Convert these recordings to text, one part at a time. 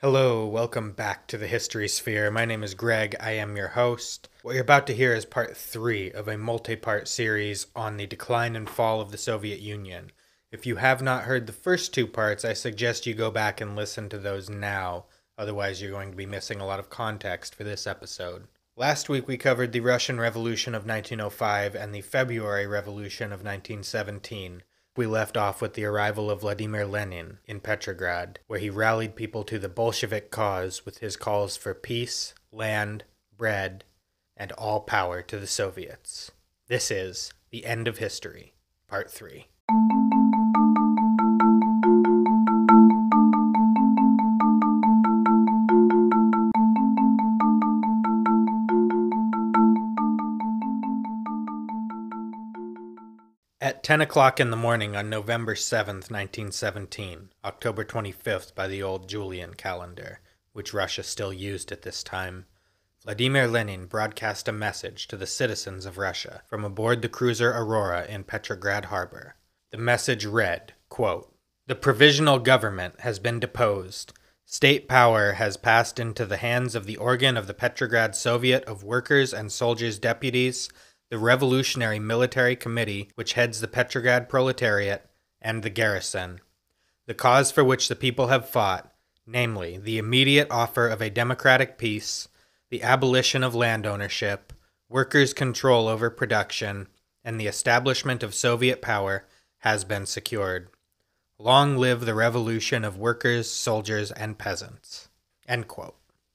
Hello, welcome back to the History Sphere. My name is Greg. I am your host. What you're about to hear is part three of a multi part series on the decline and fall of the Soviet Union. If you have not heard the first two parts, I suggest you go back and listen to those now. Otherwise, you're going to be missing a lot of context for this episode. Last week, we covered the Russian Revolution of 1905 and the February Revolution of 1917 we left off with the arrival of Vladimir Lenin in Petrograd, where he rallied people to the Bolshevik cause with his calls for peace, land, bread, and all power to the Soviets. This is The End of History, Part 3. 10 o'clock in the morning on November 7th, 1917, October 25th by the old Julian calendar, which Russia still used at this time, Vladimir Lenin broadcast a message to the citizens of Russia from aboard the cruiser Aurora in Petrograd Harbor. The message read, quote, The provisional government has been deposed. State power has passed into the hands of the organ of the Petrograd Soviet of Workers and Soldiers Deputies the Revolutionary Military Committee, which heads the Petrograd proletariat, and the garrison. The cause for which the people have fought, namely, the immediate offer of a democratic peace, the abolition of land ownership, workers' control over production, and the establishment of Soviet power, has been secured. Long live the revolution of workers, soldiers, and peasants.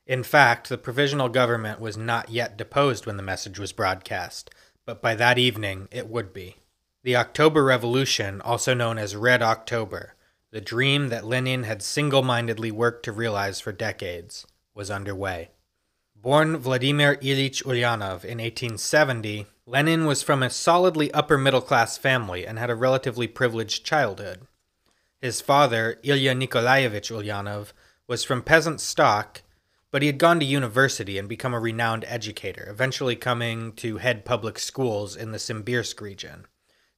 In fact, the provisional government was not yet deposed when the message was broadcast, but by that evening it would be. The October Revolution, also known as Red October, the dream that Lenin had single mindedly worked to realize for decades, was underway. Born Vladimir Ilyich Ulyanov in 1870, Lenin was from a solidly upper middle class family and had a relatively privileged childhood. His father, Ilya Nikolaevich Ulyanov, was from peasant stock but he had gone to university and become a renowned educator, eventually coming to head public schools in the Simbirsk region,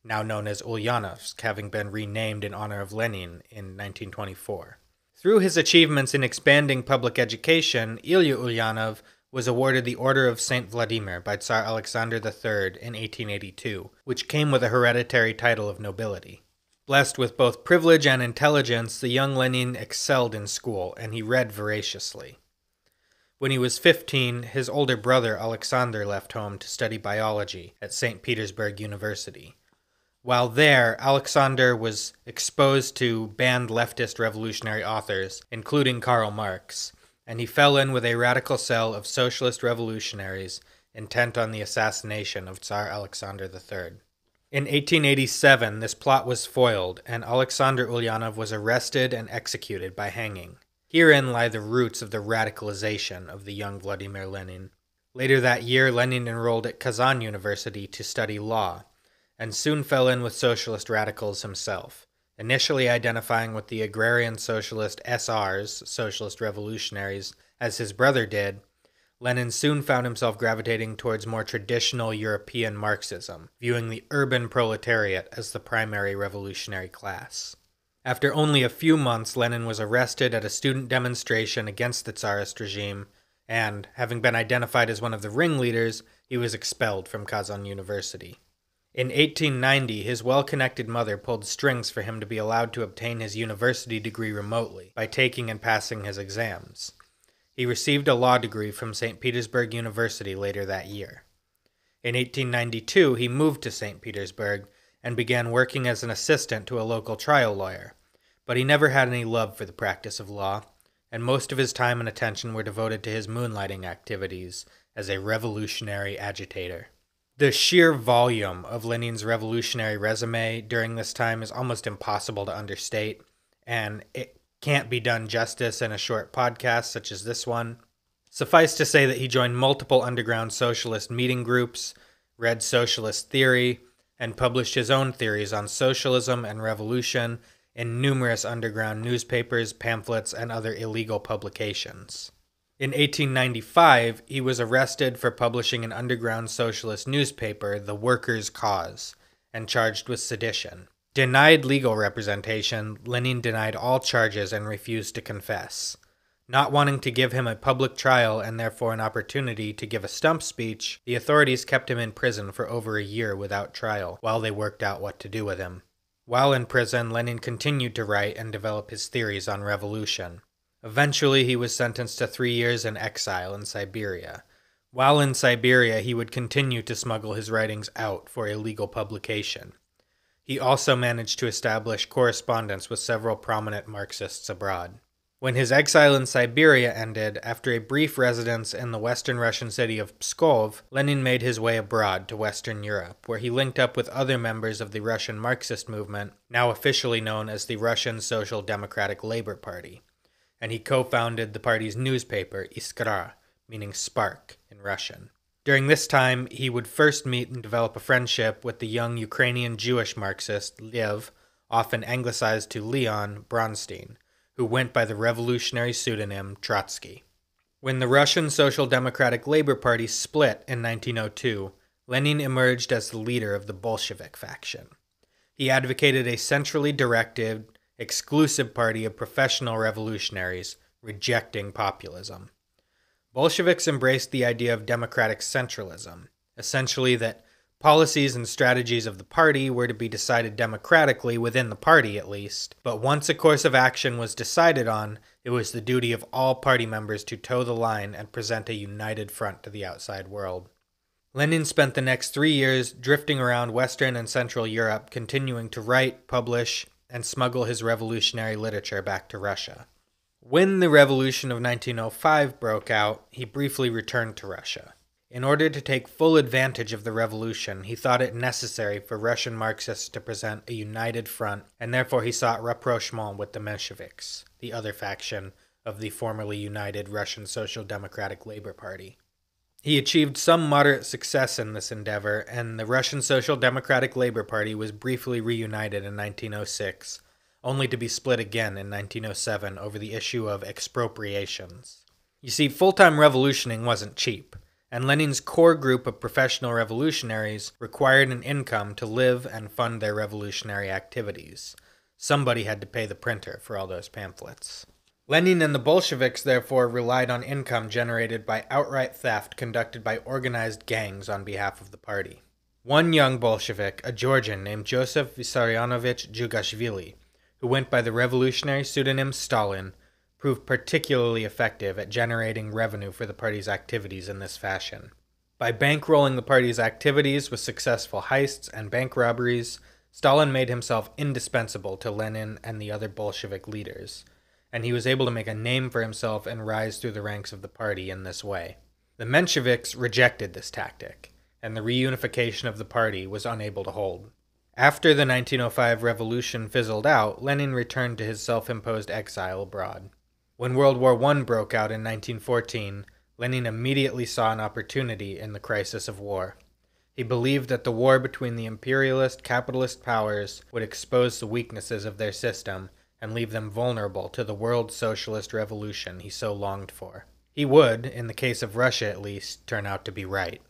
now known as Ulyanovsk, having been renamed in honor of Lenin in 1924. Through his achievements in expanding public education, Ilya Ulyanov was awarded the Order of St. Vladimir by Tsar Alexander III in 1882, which came with a hereditary title of nobility. Blessed with both privilege and intelligence, the young Lenin excelled in school, and he read voraciously. When he was 15, his older brother Alexander left home to study biology at St. Petersburg University. While there, Alexander was exposed to banned leftist revolutionary authors, including Karl Marx, and he fell in with a radical cell of socialist revolutionaries intent on the assassination of Tsar Alexander III. In 1887, this plot was foiled, and Alexander Ulyanov was arrested and executed by hanging. Herein lie the roots of the radicalization of the young Vladimir Lenin. Later that year, Lenin enrolled at Kazan University to study law, and soon fell in with socialist radicals himself, initially identifying with the agrarian socialist SRs, socialist revolutionaries, as his brother did. Lenin soon found himself gravitating towards more traditional European Marxism, viewing the urban proletariat as the primary revolutionary class. After only a few months, Lenin was arrested at a student demonstration against the Tsarist regime, and, having been identified as one of the ringleaders, he was expelled from Kazan University. In 1890, his well connected mother pulled strings for him to be allowed to obtain his university degree remotely by taking and passing his exams. He received a law degree from St. Petersburg University later that year. In 1892, he moved to St. Petersburg and began working as an assistant to a local trial lawyer. But he never had any love for the practice of law, and most of his time and attention were devoted to his moonlighting activities as a revolutionary agitator. The sheer volume of Lenin's revolutionary resume during this time is almost impossible to understate, and it can't be done justice in a short podcast such as this one. Suffice to say that he joined multiple underground socialist meeting groups, read socialist theory, and published his own theories on socialism and revolution in numerous underground newspapers, pamphlets, and other illegal publications. In 1895, he was arrested for publishing an underground socialist newspaper, The Workers' Cause, and charged with sedition. Denied legal representation, Lenin denied all charges and refused to confess. Not wanting to give him a public trial and therefore an opportunity to give a stump speech, the authorities kept him in prison for over a year without trial while they worked out what to do with him. While in prison, Lenin continued to write and develop his theories on revolution. Eventually, he was sentenced to three years in exile in Siberia. While in Siberia, he would continue to smuggle his writings out for illegal publication. He also managed to establish correspondence with several prominent Marxists abroad. When his exile in Siberia ended, after a brief residence in the western Russian city of Pskov, Lenin made his way abroad to Western Europe, where he linked up with other members of the Russian Marxist movement, now officially known as the Russian Social Democratic Labor Party, and he co founded the party's newspaper, Iskra, meaning spark in Russian. During this time, he would first meet and develop a friendship with the young Ukrainian Jewish Marxist, Lev, often anglicized to Leon Bronstein who went by the revolutionary pseudonym Trotsky. When the Russian Social Democratic Labor Party split in 1902, Lenin emerged as the leader of the Bolshevik faction. He advocated a centrally directed, exclusive party of professional revolutionaries, rejecting populism. Bolsheviks embraced the idea of democratic centralism, essentially that Policies and strategies of the party were to be decided democratically within the party, at least, but once a course of action was decided on, it was the duty of all party members to toe the line and present a united front to the outside world. Lenin spent the next three years drifting around Western and Central Europe, continuing to write, publish, and smuggle his revolutionary literature back to Russia. When the Revolution of 1905 broke out, he briefly returned to Russia. In order to take full advantage of the revolution, he thought it necessary for Russian Marxists to present a united front, and therefore he sought rapprochement with the Mensheviks, the other faction of the formerly united Russian Social Democratic Labor Party. He achieved some moderate success in this endeavor, and the Russian Social Democratic Labor Party was briefly reunited in 1906, only to be split again in 1907 over the issue of expropriations. You see, full time revolutioning wasn't cheap and Lenin's core group of professional revolutionaries required an income to live and fund their revolutionary activities. Somebody had to pay the printer for all those pamphlets. Lenin and the Bolsheviks therefore relied on income generated by outright theft conducted by organized gangs on behalf of the party. One young Bolshevik, a Georgian named Joseph Vissarionovich Djugashvili, who went by the revolutionary pseudonym Stalin, proved particularly effective at generating revenue for the party's activities in this fashion. By bankrolling the party's activities with successful heists and bank robberies, Stalin made himself indispensable to Lenin and the other Bolshevik leaders, and he was able to make a name for himself and rise through the ranks of the party in this way. The Mensheviks rejected this tactic, and the reunification of the party was unable to hold. After the 1905 revolution fizzled out, Lenin returned to his self imposed exile abroad. When World War I broke out in 1914, Lenin immediately saw an opportunity in the crisis of war. He believed that the war between the imperialist capitalist powers would expose the weaknesses of their system and leave them vulnerable to the world socialist revolution he so longed for. He would, in the case of Russia at least, turn out to be right.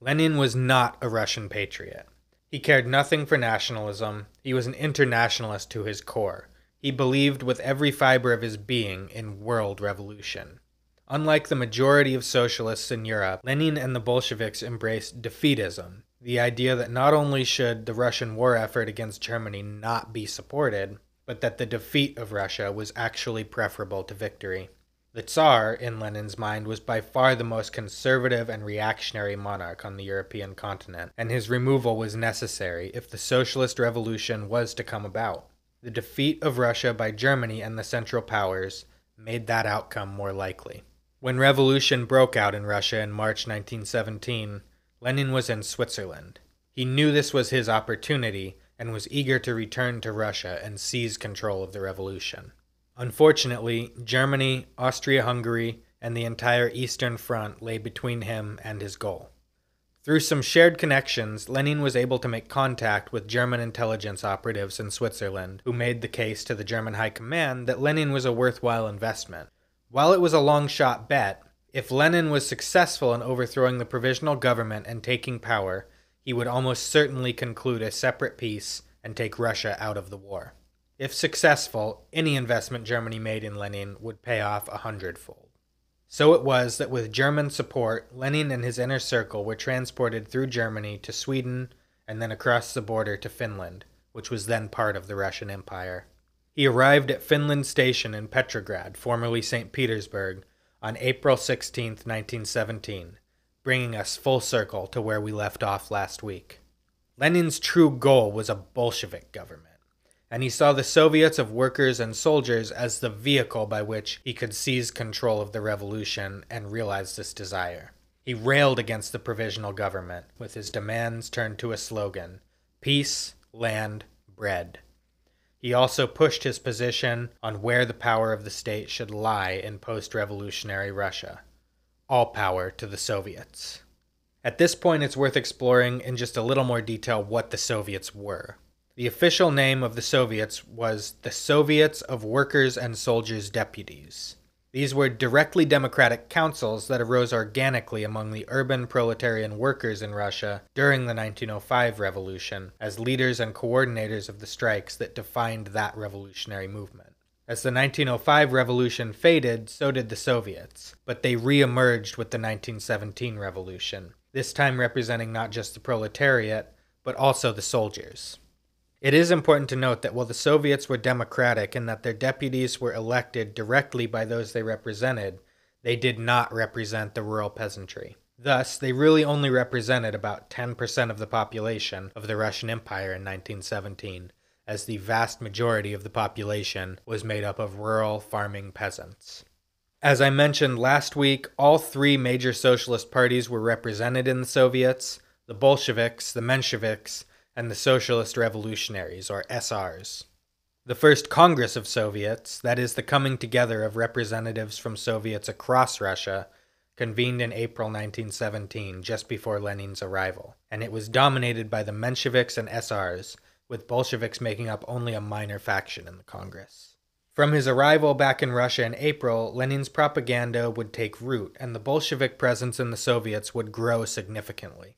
Lenin was not a Russian patriot. He cared nothing for nationalism, he was an internationalist to his core. He believed with every fiber of his being in world revolution. Unlike the majority of socialists in Europe, Lenin and the Bolsheviks embraced defeatism, the idea that not only should the Russian war effort against Germany not be supported, but that the defeat of Russia was actually preferable to victory. The Tsar, in Lenin's mind, was by far the most conservative and reactionary monarch on the European continent, and his removal was necessary if the socialist revolution was to come about. The defeat of Russia by Germany and the Central Powers made that outcome more likely. When revolution broke out in Russia in March 1917, Lenin was in Switzerland. He knew this was his opportunity and was eager to return to Russia and seize control of the revolution. Unfortunately, Germany, Austria Hungary, and the entire Eastern Front lay between him and his goal. Through some shared connections, Lenin was able to make contact with German intelligence operatives in Switzerland, who made the case to the German High Command that Lenin was a worthwhile investment. While it was a long shot bet, if Lenin was successful in overthrowing the provisional government and taking power, he would almost certainly conclude a separate peace and take Russia out of the war. If successful, any investment Germany made in Lenin would pay off a hundredfold. So it was that with German support, Lenin and his inner circle were transported through Germany to Sweden and then across the border to Finland, which was then part of the Russian Empire. He arrived at Finland Station in Petrograd, formerly St. Petersburg, on April 16, 1917, bringing us full circle to where we left off last week. Lenin's true goal was a Bolshevik government, and he saw the Soviets of workers and soldiers as the vehicle by which he could seize control of the revolution and realize this desire. He railed against the provisional government, with his demands turned to a slogan peace, land, bread. He also pushed his position on where the power of the state should lie in post revolutionary Russia all power to the Soviets. At this point, it's worth exploring in just a little more detail what the Soviets were. The official name of the Soviets was the Soviets of Workers and Soldiers Deputies. These were directly democratic councils that arose organically among the urban proletarian workers in Russia during the 1905 revolution as leaders and coordinators of the strikes that defined that revolutionary movement. As the 1905 revolution faded, so did the Soviets, but they re emerged with the 1917 revolution, this time representing not just the proletariat, but also the soldiers. It is important to note that while the Soviets were democratic and that their deputies were elected directly by those they represented, they did not represent the rural peasantry. Thus, they really only represented about 10% of the population of the Russian Empire in 1917, as the vast majority of the population was made up of rural farming peasants. As I mentioned last week, all three major socialist parties were represented in the Soviets the Bolsheviks, the Mensheviks, and the Socialist Revolutionaries, or SRs. The first Congress of Soviets, that is, the coming together of representatives from Soviets across Russia, convened in April 1917, just before Lenin's arrival, and it was dominated by the Mensheviks and SRs, with Bolsheviks making up only a minor faction in the Congress. From his arrival back in Russia in April, Lenin's propaganda would take root, and the Bolshevik presence in the Soviets would grow significantly.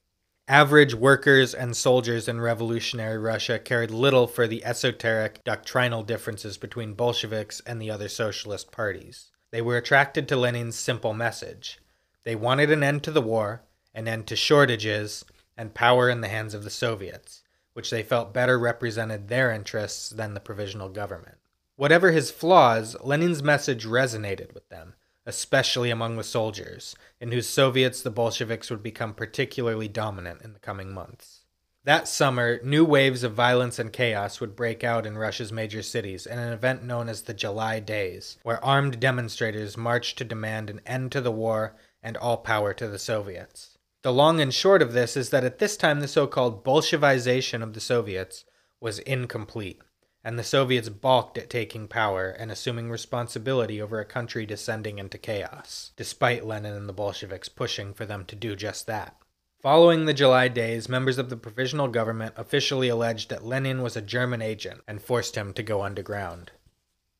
Average workers and soldiers in revolutionary Russia cared little for the esoteric doctrinal differences between Bolsheviks and the other socialist parties. They were attracted to Lenin's simple message. They wanted an end to the war, an end to shortages, and power in the hands of the Soviets, which they felt better represented their interests than the provisional government. Whatever his flaws, Lenin's message resonated with them, especially among the soldiers, in whose Soviets the Bolsheviks would become particularly dominant in the coming months. That summer, new waves of violence and chaos would break out in Russia's major cities in an event known as the July Days, where armed demonstrators marched to demand an end to the war and all power to the Soviets. The long and short of this is that at this time the so called Bolshevization of the Soviets was incomplete and the Soviets balked at taking power and assuming responsibility over a country descending into chaos, despite Lenin and the Bolsheviks pushing for them to do just that. Following the July days, members of the provisional government officially alleged that Lenin was a German agent and forced him to go underground.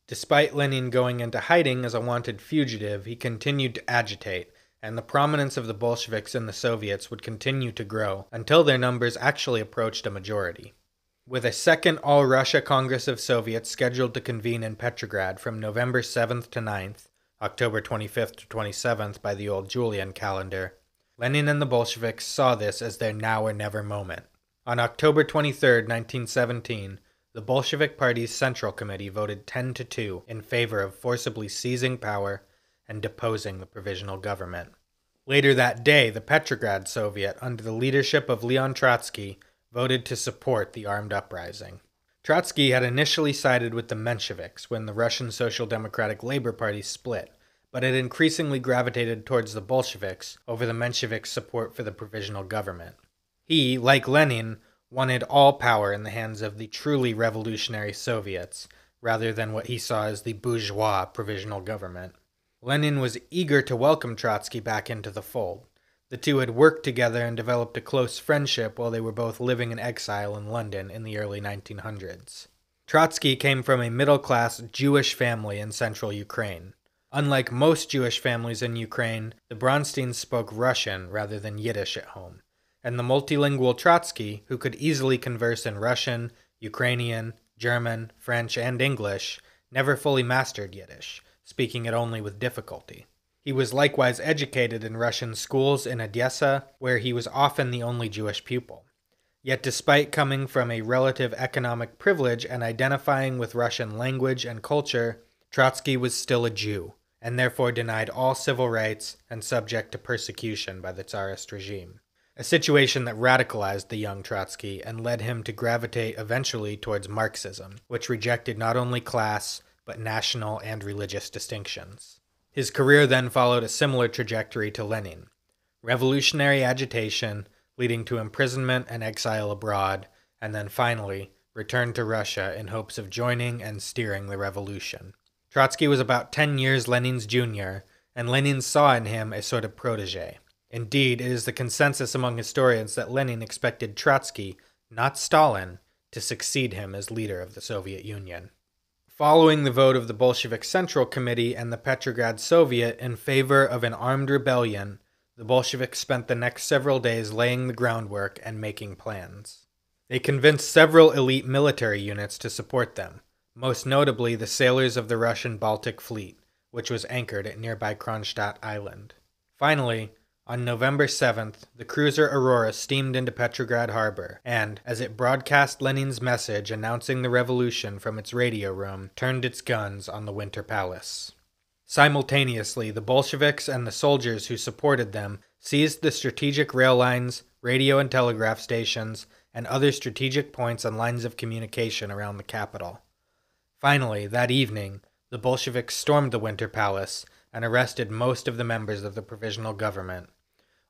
Despite Lenin going into hiding as a wanted fugitive, he continued to agitate, and the prominence of the Bolsheviks in the Soviets would continue to grow until their numbers actually approached a majority. With a second All Russia Congress of Soviets scheduled to convene in Petrograd from November 7th to 9th, October 25th to 27th by the old Julian calendar, Lenin and the Bolsheviks saw this as their now or never moment. On October 23, 1917, the Bolshevik Party's Central Committee voted 10 to 2 in favor of forcibly seizing power and deposing the provisional government. Later that day, the Petrograd Soviet, under the leadership of Leon Trotsky, voted to support the armed uprising. Trotsky had initially sided with the Mensheviks when the Russian Social Democratic Labor Party split, but had increasingly gravitated towards the Bolsheviks over the Mensheviks' support for the provisional government. He, like Lenin, wanted all power in the hands of the truly revolutionary Soviets, rather than what he saw as the bourgeois provisional government. Lenin was eager to welcome Trotsky back into the fold. The two had worked together and developed a close friendship while they were both living in exile in London in the early 1900s. Trotsky came from a middle class Jewish family in central Ukraine. Unlike most Jewish families in Ukraine, the Bronsteins spoke Russian rather than Yiddish at home, and the multilingual Trotsky, who could easily converse in Russian, Ukrainian, German, French, and English, never fully mastered Yiddish, speaking it only with difficulty. He was likewise educated in Russian schools in Odessa, where he was often the only Jewish pupil. Yet, despite coming from a relative economic privilege and identifying with Russian language and culture, Trotsky was still a Jew, and therefore denied all civil rights and subject to persecution by the Tsarist regime. A situation that radicalized the young Trotsky and led him to gravitate eventually towards Marxism, which rejected not only class, but national and religious distinctions. His career then followed a similar trajectory to Lenin revolutionary agitation, leading to imprisonment and exile abroad, and then finally returned to Russia in hopes of joining and steering the revolution. Trotsky was about 10 years Lenin's junior, and Lenin saw in him a sort of protege. Indeed, it is the consensus among historians that Lenin expected Trotsky, not Stalin, to succeed him as leader of the Soviet Union. Following the vote of the Bolshevik Central Committee and the Petrograd Soviet in favor of an armed rebellion, the Bolsheviks spent the next several days laying the groundwork and making plans. They convinced several elite military units to support them, most notably the sailors of the Russian Baltic Fleet, which was anchored at nearby Kronstadt Island. Finally, on November 7th, the cruiser Aurora steamed into Petrograd harbor and, as it broadcast Lenin's message announcing the revolution from its radio room, turned its guns on the Winter Palace. Simultaneously, the Bolsheviks and the soldiers who supported them seized the strategic rail lines, radio and telegraph stations, and other strategic points and lines of communication around the capital. Finally, that evening, the Bolsheviks stormed the Winter Palace and arrested most of the members of the provisional government.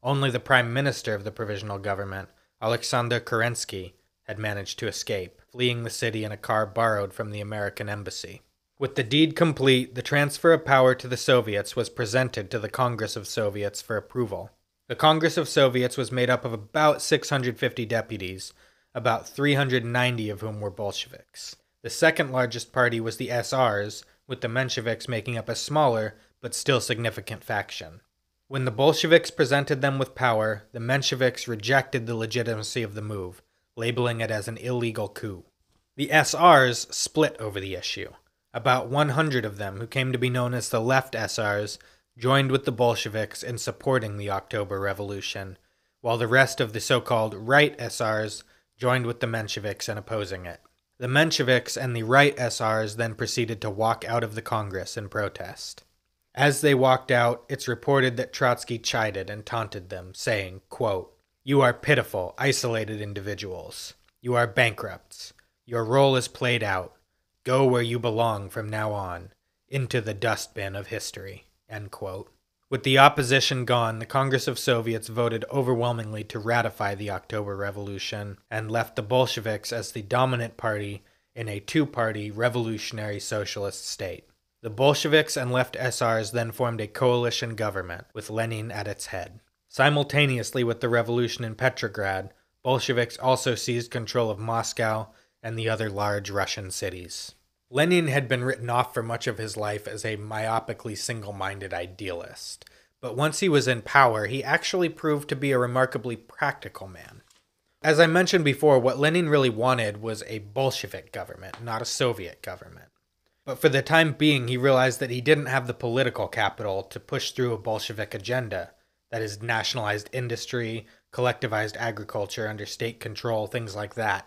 Only the prime minister of the provisional government, Alexander Kerensky, had managed to escape, fleeing the city in a car borrowed from the American embassy. With the deed complete, the transfer of power to the Soviets was presented to the Congress of Soviets for approval. The Congress of Soviets was made up of about 650 deputies, about 390 of whom were Bolsheviks. The second largest party was the SRs, with the Mensheviks making up a smaller but still significant faction. When the Bolsheviks presented them with power, the Mensheviks rejected the legitimacy of the move, labeling it as an illegal coup. The SRs split over the issue. About 100 of them, who came to be known as the Left SRs, joined with the Bolsheviks in supporting the October Revolution, while the rest of the so called Right SRs joined with the Mensheviks in opposing it. The Mensheviks and the Right SRs then proceeded to walk out of the Congress in protest. As they walked out, it's reported that Trotsky chided and taunted them, saying, quote, You are pitiful, isolated individuals. You are bankrupts. Your role is played out. Go where you belong from now on, into the dustbin of history. With the opposition gone, the Congress of Soviets voted overwhelmingly to ratify the October Revolution and left the Bolsheviks as the dominant party in a two party revolutionary socialist state. The Bolsheviks and left SRs then formed a coalition government, with Lenin at its head. Simultaneously with the revolution in Petrograd, Bolsheviks also seized control of Moscow and the other large Russian cities. Lenin had been written off for much of his life as a myopically single minded idealist, but once he was in power, he actually proved to be a remarkably practical man. As I mentioned before, what Lenin really wanted was a Bolshevik government, not a Soviet government. But for the time being, he realized that he didn't have the political capital to push through a Bolshevik agenda that is, nationalized industry, collectivized agriculture under state control, things like that.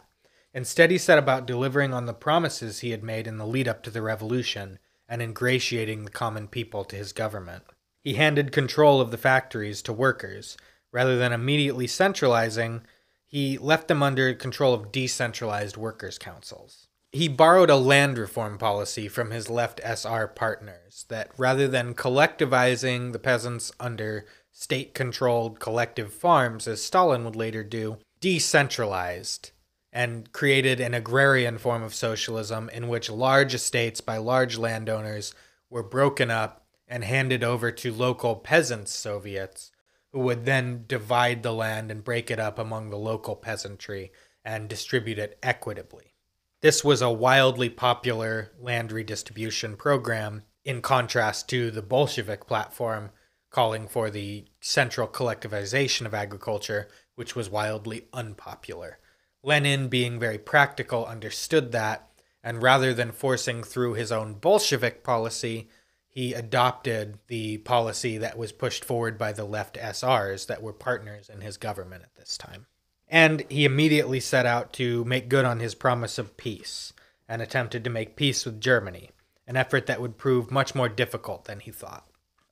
Instead, he set about delivering on the promises he had made in the lead up to the revolution and ingratiating the common people to his government. He handed control of the factories to workers. Rather than immediately centralizing, he left them under control of decentralized workers' councils. He borrowed a land reform policy from his left SR partners that rather than collectivizing the peasants under state controlled collective farms, as Stalin would later do, decentralized and created an agrarian form of socialism in which large estates by large landowners were broken up and handed over to local peasants Soviets, who would then divide the land and break it up among the local peasantry and distribute it equitably. This was a wildly popular land redistribution program, in contrast to the Bolshevik platform calling for the central collectivization of agriculture, which was wildly unpopular. Lenin, being very practical, understood that And rather than forcing through his own Bolshevik policy, he adopted the policy that was pushed forward by the left SRs that were partners in his government at this time. And he immediately set out to make good on his promise of peace and attempted to make peace with Germany, an effort that would prove much more difficult than he thought.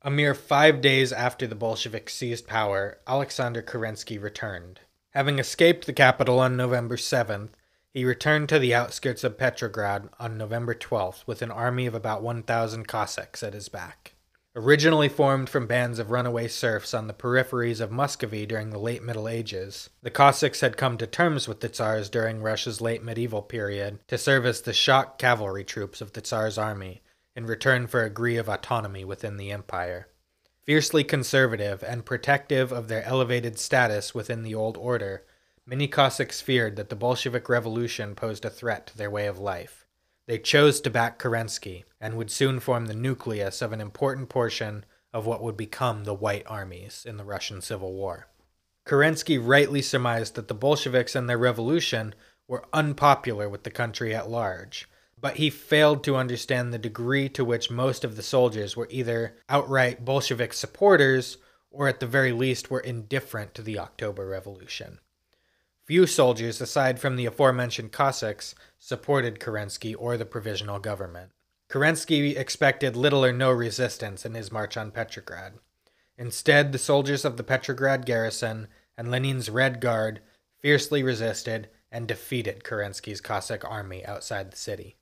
A mere five days after the Bolsheviks seized power, Alexander Kerensky returned. Having escaped the capital on November 7th, he returned to the outskirts of Petrograd on November 12th with an army of about 1,000 Cossacks at his back. Originally formed from bands of runaway serfs on the peripheries of Muscovy during the late Middle Ages, the Cossacks had come to terms with the Tsars during Russia's late medieval period to serve as the shock cavalry troops of the Tsar's army in return for a degree of autonomy within the empire. Fiercely conservative and protective of their elevated status within the old order, Many Cossacks feared that the Bolshevik Revolution posed a threat to their way of life. They chose to back Kerensky and would soon form the nucleus of an important portion of what would become the White Armies in the Russian Civil War. Kerensky rightly surmised that the Bolsheviks and their revolution were unpopular with the country at large, but he failed to understand the degree to which most of the soldiers were either outright Bolshevik supporters or at the very least were indifferent to the October Revolution. Few soldiers, aside from the aforementioned Cossacks, supported Kerensky or the provisional government. Kerensky expected little or no resistance in his march on Petrograd. Instead, the soldiers of the Petrograd garrison and Lenin's Red Guard fiercely resisted and defeated Kerensky's Cossack army outside the city.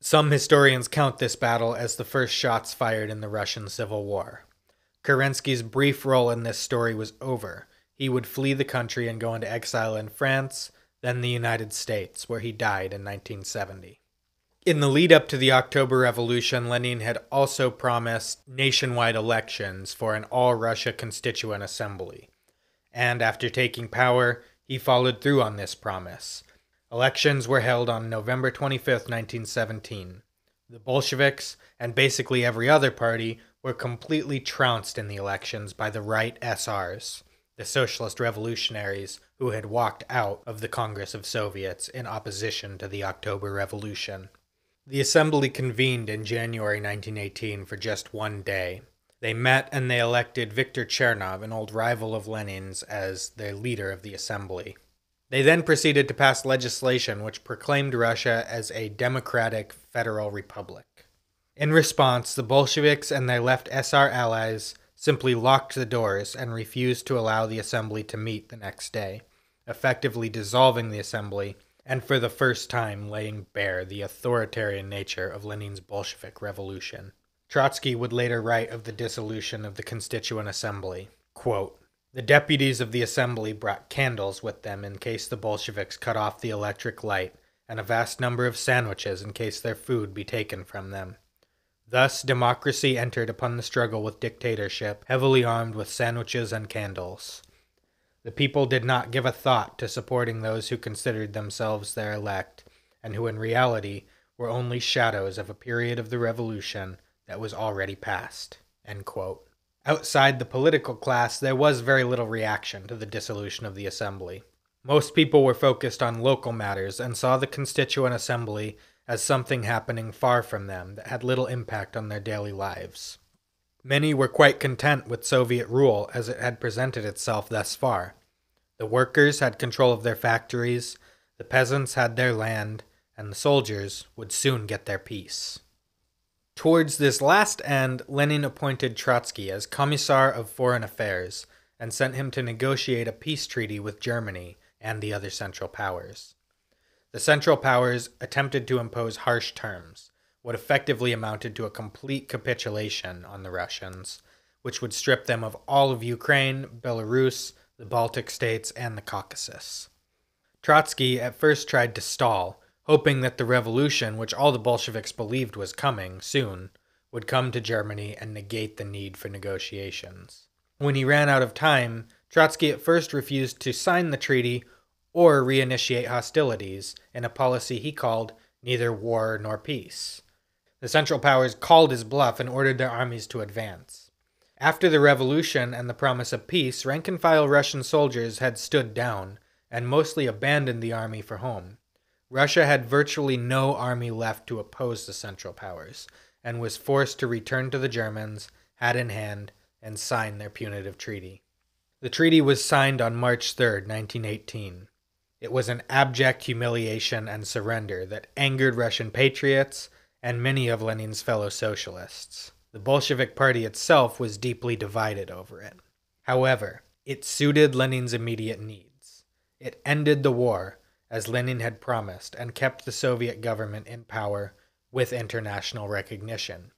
Some historians count this battle as the first shots fired in the Russian Civil War. Kerensky's brief role in this story was over, he would flee the country and go into exile in France, then the United States, where he died in 1970. In the lead up to the October Revolution, Lenin had also promised nationwide elections for an all Russia Constituent Assembly. And after taking power, he followed through on this promise. Elections were held on November 25, 1917. The Bolsheviks, and basically every other party, were completely trounced in the elections by the right SRs the socialist revolutionaries who had walked out of the Congress of Soviets in opposition to the October Revolution. The assembly convened in January 1918 for just one day. They met and they elected Viktor Chernov, an old rival of Lenin's, as their leader of the assembly. They then proceeded to pass legislation which proclaimed Russia as a democratic federal republic. In response, the Bolsheviks and their left SR allies simply locked the doors and refused to allow the assembly to meet the next day, effectively dissolving the assembly and for the first time laying bare the authoritarian nature of Lenin's Bolshevik revolution. Trotsky would later write of the dissolution of the Constituent Assembly quote, The deputies of the assembly brought candles with them in case the Bolsheviks cut off the electric light, and a vast number of sandwiches in case their food be taken from them. Thus, democracy entered upon the struggle with dictatorship, heavily armed with sandwiches and candles. The people did not give a thought to supporting those who considered themselves their elect, and who in reality were only shadows of a period of the revolution that was already past. Outside the political class, there was very little reaction to the dissolution of the assembly. Most people were focused on local matters and saw the Constituent Assembly as something happening far from them that had little impact on their daily lives. Many were quite content with Soviet rule as it had presented itself thus far. The workers had control of their factories, the peasants had their land, and the soldiers would soon get their peace. Towards this last end, Lenin appointed Trotsky as Commissar of Foreign Affairs and sent him to negotiate a peace treaty with Germany and the other Central Powers. The Central Powers attempted to impose harsh terms, what effectively amounted to a complete capitulation on the Russians, which would strip them of all of Ukraine, Belarus, the Baltic states, and the Caucasus. Trotsky at first tried to stall, hoping that the revolution, which all the Bolsheviks believed was coming soon, would come to Germany and negate the need for negotiations. When he ran out of time, Trotsky at first refused to sign the treaty or reinitiate hostilities in a policy he called neither war nor peace. The Central Powers called his bluff and ordered their armies to advance. After the revolution and the promise of peace, rank and file Russian soldiers had stood down and mostly abandoned the army for home. Russia had virtually no army left to oppose the Central Powers and was forced to return to the Germans, hat in hand, and sign their punitive treaty. The treaty was signed on March 3, 1918. It was an abject humiliation and surrender that angered Russian patriots and many of Lenin's fellow socialists. The Bolshevik Party itself was deeply divided over it. However, it suited Lenin's immediate needs. It ended the war, as Lenin had promised, and kept the Soviet government in power with international recognition.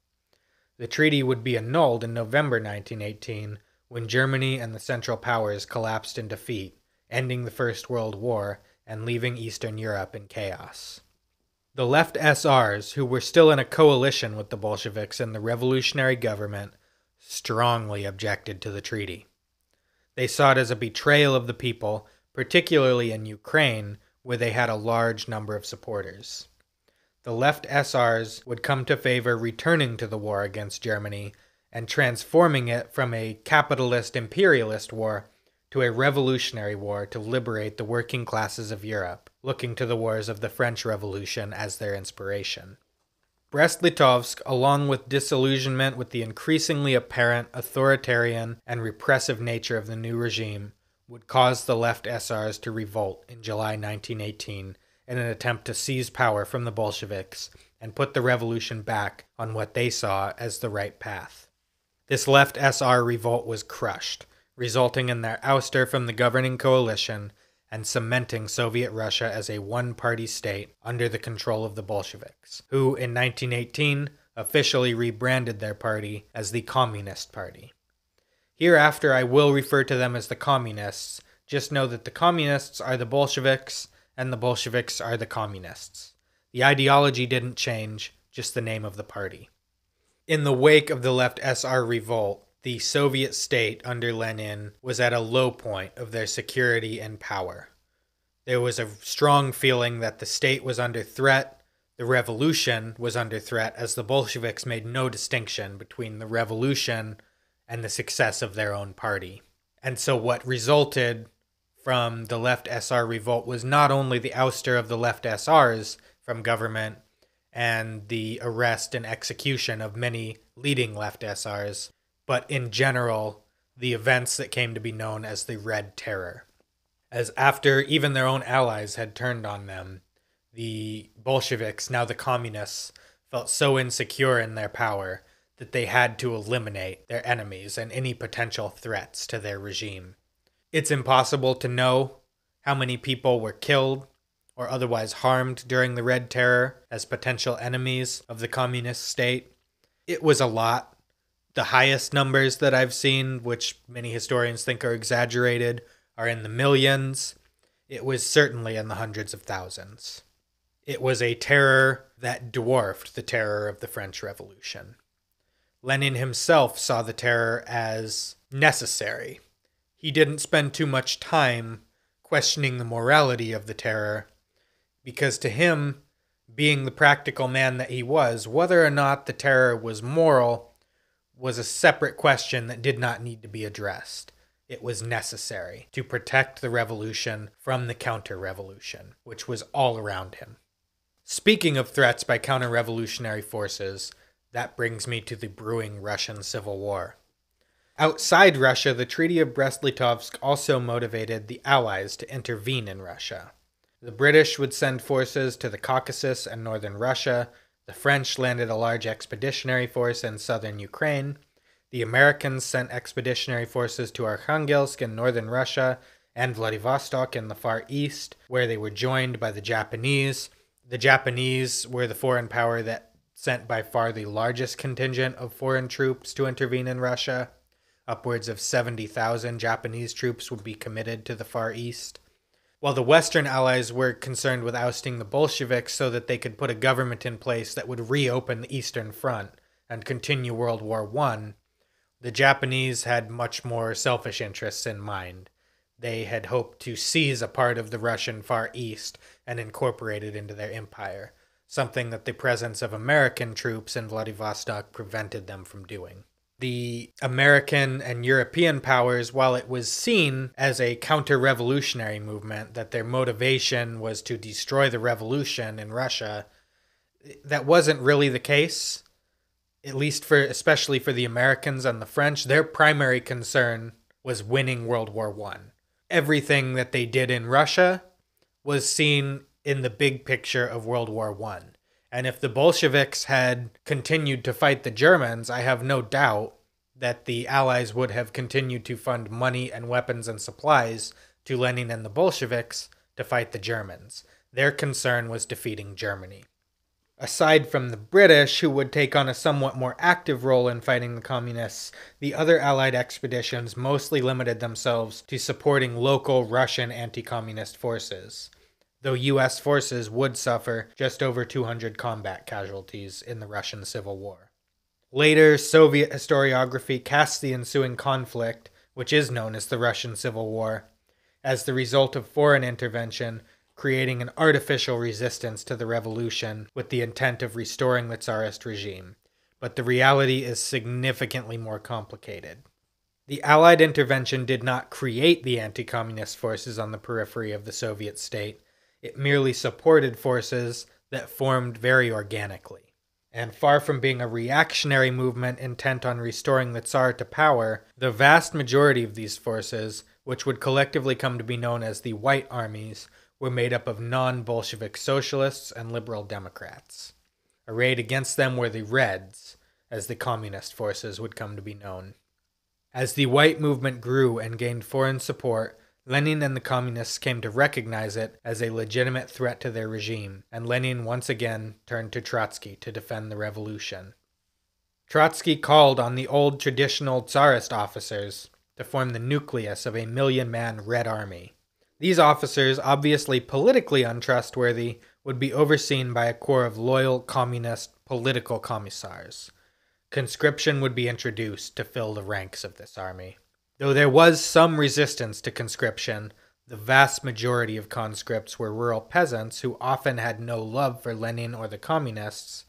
The treaty would be annulled in November 1918 when Germany and the Central Powers collapsed in defeat, ending the First World War and leaving Eastern Europe in chaos. The left SRs, who were still in a coalition with the Bolsheviks and the revolutionary government, strongly objected to the treaty. They saw it as a betrayal of the people, particularly in Ukraine, where they had a large number of supporters. The left SRs would come to favor returning to the war against Germany and transforming it from a capitalist imperialist war to a revolutionary war to liberate the working classes of Europe, looking to the wars of the French Revolution as their inspiration. Brest-Litovsk, along with disillusionment with the increasingly apparent authoritarian and repressive nature of the new regime, would cause the left SRs to revolt in July 1918 in an attempt to seize power from the Bolsheviks and put the revolution back on what they saw as the right path. This left SR revolt was crushed, resulting in their ouster from the governing coalition and cementing Soviet Russia as a one party state under the control of the Bolsheviks, who in 1918 officially rebranded their party as the Communist Party. Hereafter, I will refer to them as the Communists. Just know that the Communists are the Bolsheviks and the Bolsheviks are the Communists. The ideology didn't change, just the name of the party. In the wake of the left SR revolt, the Soviet state under Lenin was at a low point of their security and power. There was a strong feeling that the state was under threat, the revolution was under threat, as the Bolsheviks made no distinction between the revolution and the success of their own party. And so, what resulted from the left SR revolt was not only the ouster of the left SRs from government and the arrest and execution of many leading left SRs, but in general, the events that came to be known as the Red Terror. As after even their own allies had turned on them, the Bolsheviks, now the communists, felt so insecure in their power that they had to eliminate their enemies and any potential threats to their regime. It's impossible to know how many people were killed or otherwise harmed during the Red Terror as potential enemies of the communist state. It was a lot, the highest numbers that I've seen, which many historians think are exaggerated, are in the millions. It was certainly in the hundreds of thousands. It was a terror that dwarfed the terror of the French Revolution. Lenin himself saw the terror as necessary. He didn't spend too much time questioning the morality of the terror, because to him, being the practical man that he was, whether or not the terror was moral was a separate question that did not need to be addressed. It was necessary to protect the revolution from the counter revolution, which was all around him. Speaking of threats by counter revolutionary forces, that brings me to the brewing Russian Civil War. Outside Russia, the Treaty of Brest Litovsk also motivated the Allies to intervene in Russia. The British would send forces to the Caucasus and northern Russia the French landed a large expeditionary force in southern Ukraine. The Americans sent expeditionary forces to Arkhangelsk in northern Russia and Vladivostok in the far east, where they were joined by the Japanese. The Japanese were the foreign power that sent by far the largest contingent of foreign troops to intervene in Russia. Upwards of 70,000 Japanese troops would be committed to the Far East while the Western allies were concerned with ousting the Bolsheviks so that they could put a government in place that would reopen the Eastern Front and continue World War I, the Japanese had much more selfish interests in mind. They had hoped to seize a part of the Russian Far East and incorporate it into their empire, something that the presence of American troops in Vladivostok prevented them from doing. The American and European powers, while it was seen as a counter revolutionary movement, that their motivation was to destroy the revolution in Russia, that wasn't really the case. At least for, especially for the Americans and the French, their primary concern was winning World War One. Everything that they did in Russia was seen in the big picture of World War One. And if the Bolsheviks had continued to fight the Germans, I have no doubt that the Allies would have continued to fund money and weapons and supplies to Lenin and the Bolsheviks to fight the Germans. Their concern was defeating Germany. Aside from the British, who would take on a somewhat more active role in fighting the communists, the other Allied expeditions mostly limited themselves to supporting local Russian anti communist forces though U.S. forces would suffer just over 200 combat casualties in the Russian Civil War. Later, Soviet historiography casts the ensuing conflict, which is known as the Russian Civil War, as the result of foreign intervention, creating an artificial resistance to the revolution with the intent of restoring the Tsarist regime. But the reality is significantly more complicated. The Allied intervention did not create the anti communist forces on the periphery of the Soviet state, it merely supported forces that formed very organically. And far from being a reactionary movement intent on restoring the Tsar to power, the vast majority of these forces, which would collectively come to be known as the White Armies, were made up of non Bolshevik socialists and liberal Democrats. Arrayed against them were the Reds, as the communist forces would come to be known. As the White movement grew and gained foreign support, Lenin and the communists came to recognize it as a legitimate threat to their regime, and Lenin once again turned to Trotsky to defend the revolution. Trotsky called on the old traditional Tsarist officers to form the nucleus of a million man Red Army. These officers, obviously politically untrustworthy, would be overseen by a corps of loyal communist political commissars. Conscription would be introduced to fill the ranks of this army. Though there was some resistance to conscription, the vast majority of conscripts were rural peasants who often had no love for Lenin or the communists.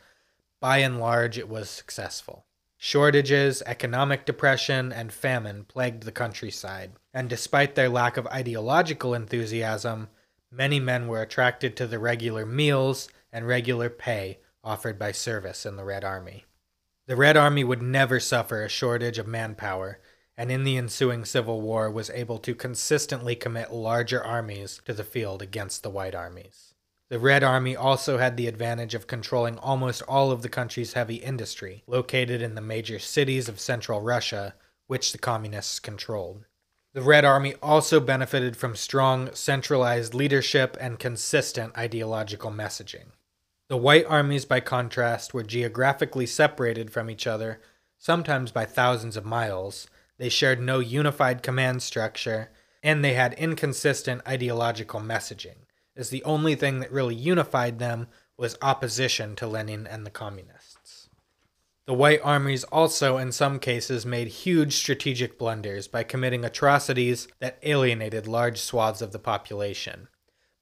By and large, it was successful. Shortages, economic depression, and famine plagued the countryside, and despite their lack of ideological enthusiasm, many men were attracted to the regular meals and regular pay offered by service in the Red Army. The Red Army would never suffer a shortage of manpower, and in the ensuing civil war was able to consistently commit larger armies to the field against the white armies. The Red Army also had the advantage of controlling almost all of the country's heavy industry, located in the major cities of central Russia, which the communists controlled. The Red Army also benefited from strong, centralized leadership and consistent ideological messaging. The White Armies, by contrast, were geographically separated from each other, sometimes by thousands of miles, they shared no unified command structure, and they had inconsistent ideological messaging, as the only thing that really unified them was opposition to Lenin and the communists. The White Armies also, in some cases, made huge strategic blunders by committing atrocities that alienated large swaths of the population,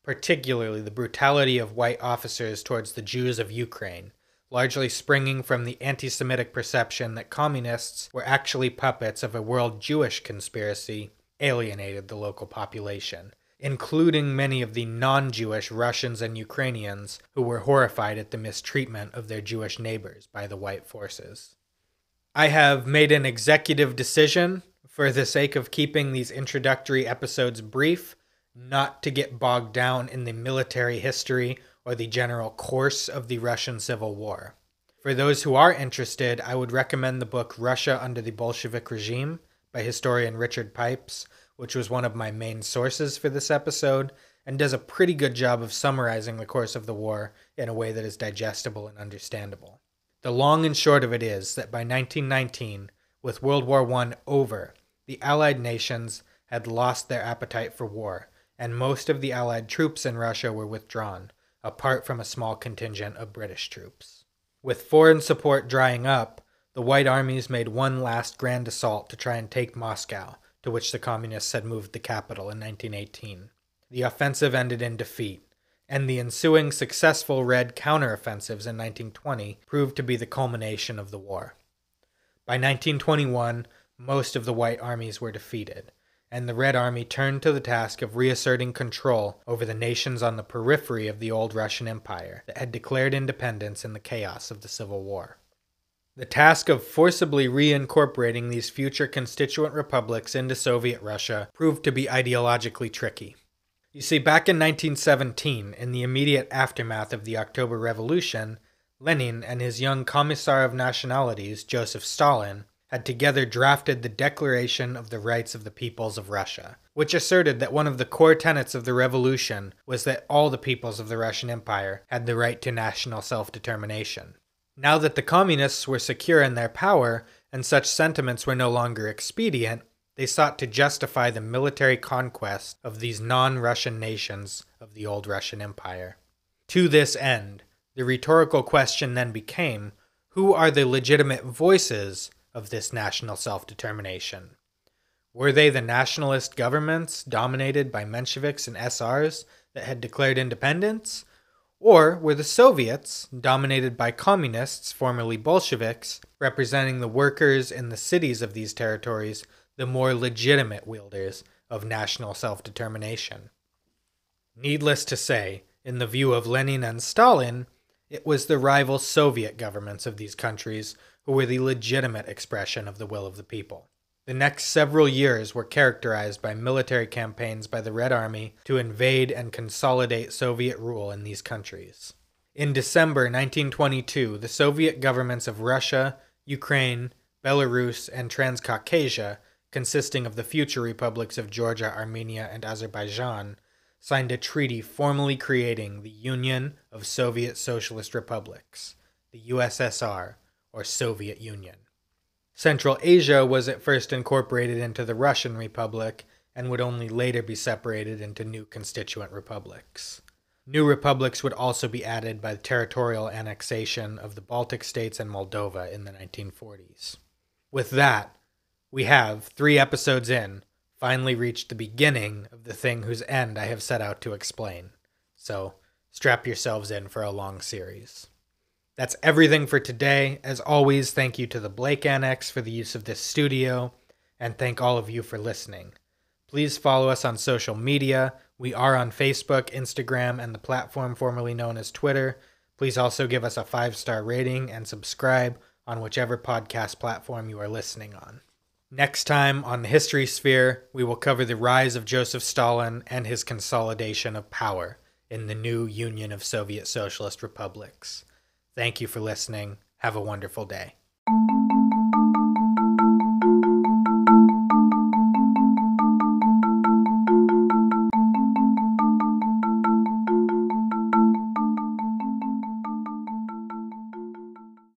particularly the brutality of white officers towards the Jews of Ukraine, largely springing from the anti Semitic perception that communists were actually puppets of a world Jewish conspiracy, alienated the local population, including many of the non Jewish Russians and Ukrainians who were horrified at the mistreatment of their Jewish neighbors by the white forces. I have made an executive decision, for the sake of keeping these introductory episodes brief, not to get bogged down in the military history or the general course of the Russian Civil War. For those who are interested, I would recommend the book Russia Under the Bolshevik Regime by historian Richard Pipes, which was one of my main sources for this episode and does a pretty good job of summarizing the course of the war in a way that is digestible and understandable. The long and short of it is that by 1919, with World War I over, the Allied nations had lost their appetite for war, and most of the Allied troops in Russia were withdrawn, apart from a small contingent of British troops. With foreign support drying up, the White armies made one last grand assault to try and take Moscow, to which the Communists had moved the capital in 1918. The offensive ended in defeat, and the ensuing successful Red counteroffensives in 1920 proved to be the culmination of the war. By 1921, most of the White armies were defeated, and the Red Army turned to the task of reasserting control over the nations on the periphery of the old Russian Empire that had declared independence in the chaos of the Civil War. The task of forcibly reincorporating these future constituent republics into Soviet Russia proved to be ideologically tricky. You see, back in 1917, in the immediate aftermath of the October Revolution, Lenin and his young Commissar of Nationalities, Joseph Stalin, had together drafted the Declaration of the Rights of the Peoples of Russia, which asserted that one of the core tenets of the revolution was that all the peoples of the Russian Empire had the right to national self determination. Now that the communists were secure in their power and such sentiments were no longer expedient, they sought to justify the military conquest of these non Russian nations of the old Russian Empire. To this end, the rhetorical question then became who are the legitimate voices of this national self determination? Were they the nationalist governments dominated by Mensheviks and SRs that had declared independence? Or were the Soviets, dominated by communists, formerly Bolsheviks, representing the workers in the cities of these territories, the more legitimate wielders of national self determination? Needless to say, in the view of Lenin and Stalin, it was the rival Soviet governments of these countries who were the legitimate expression of the will of the people. The next several years were characterized by military campaigns by the Red Army to invade and consolidate Soviet rule in these countries. In December 1922, the Soviet governments of Russia, Ukraine, Belarus, and Transcaucasia, consisting of the future republics of Georgia, Armenia, and Azerbaijan, signed a treaty formally creating the Union of Soviet Socialist Republics, the USSR, or Soviet Union. Central Asia was at first incorporated into the Russian Republic and would only later be separated into new constituent republics. New republics would also be added by the territorial annexation of the Baltic states and Moldova in the 1940s. With that, we have, three episodes in, finally reached the beginning of the thing whose end I have set out to explain. So, strap yourselves in for a long series. That's everything for today. As always, thank you to the Blake Annex for the use of this studio, and thank all of you for listening. Please follow us on social media. We are on Facebook, Instagram, and the platform formerly known as Twitter. Please also give us a five star rating and subscribe on whichever podcast platform you are listening on. Next time on the History Sphere, we will cover the rise of Joseph Stalin and his consolidation of power in the new Union of Soviet Socialist Republics. Thank you for listening. Have a wonderful day.